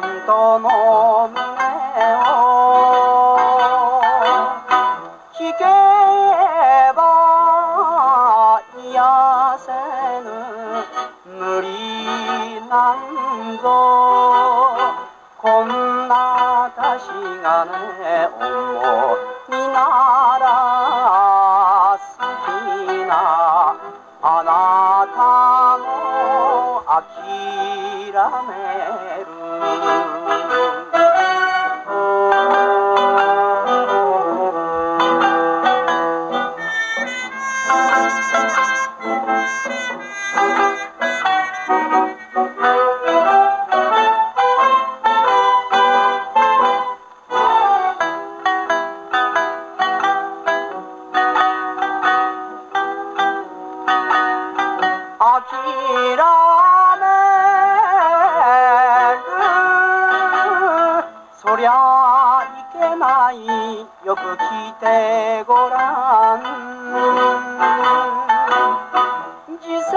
の胸を聞けば癒せぬ無理なんぞこんな私がね思いなら好きなあなたも諦め諦めるそりゃいけない。よく聞いてごらん。時節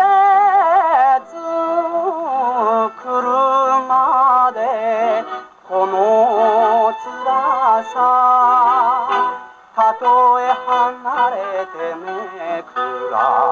来るまでこの辛さ。たとえ離れてめくら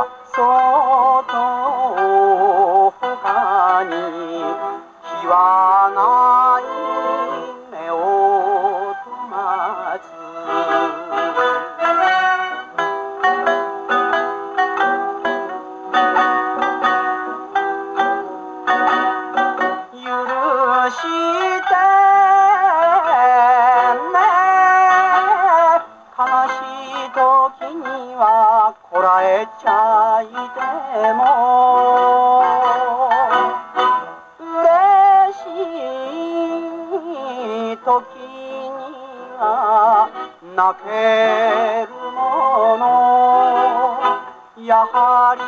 こらえちゃいても。嬉しい時には泣けるもの。やはり